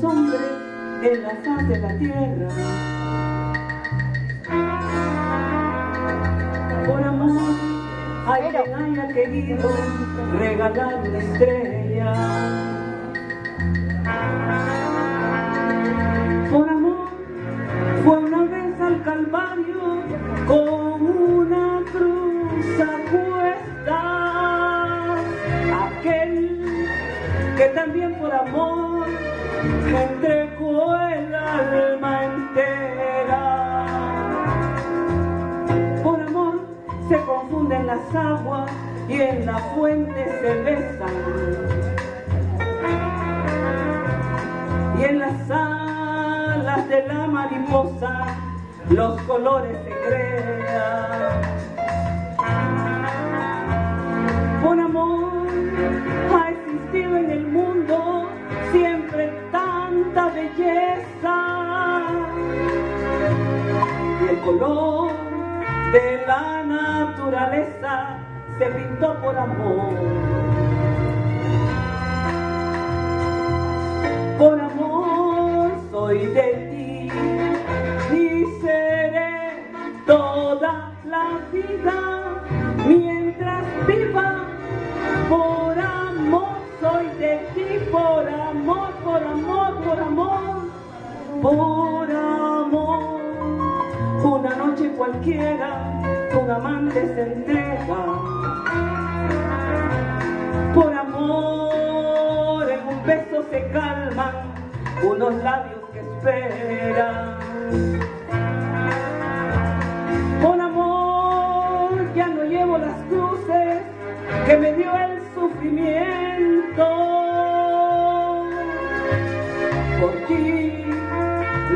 los hombres en la faz de la tierra. Por amor, hay quien haya querido regalar una estrella. Por amor, fue una vez al Calvario con una cruz a cuesta. Aquel que también por amor entregó el alma entera. Por amor se confunden las aguas y en la fuente se besan. Y en las alas de la mariposa los colores se crean. Por amor color de la naturaleza se pintó por amor. Por amor soy de ti y seré toda la vida mientras viva. Por amor soy de ti, por amor, por amor, por amor, por cualquiera, un amante se entrega. Por amor, en un beso se calman unos labios que esperan.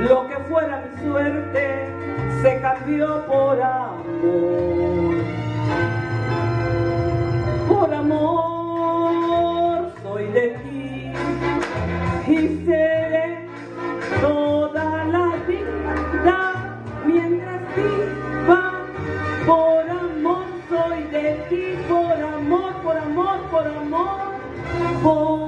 Lo que fuera mi suerte se cambió por amor. Por amor soy de ti y seré toda la vida mientras viva. Por amor soy de ti, por amor, por amor, por amor, por